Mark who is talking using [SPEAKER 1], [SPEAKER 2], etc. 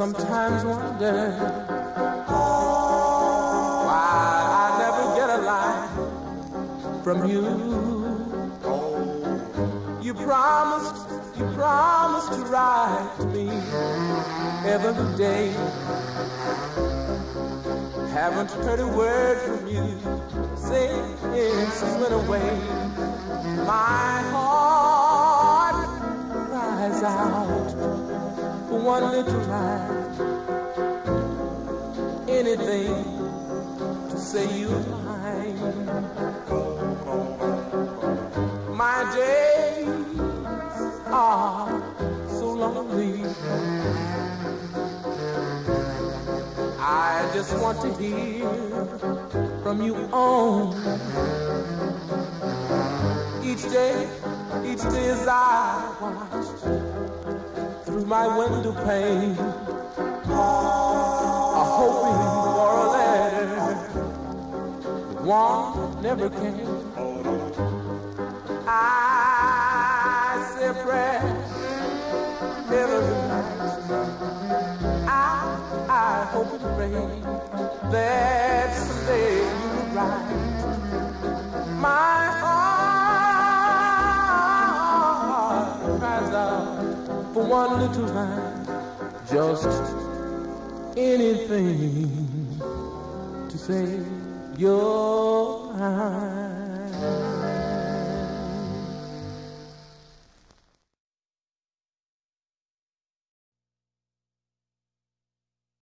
[SPEAKER 1] sometimes wonder why I never get a line from you. You promised, you promised to write to me every day. Haven't heard a word from you since you went away. My heart cries out one little line. Anything to say you're mine. My days are so lonely. I just want to hear from you on. Each day, each day as I watch my window pane, a hoping for a letter, one never came. I one little line, just anything to say you're.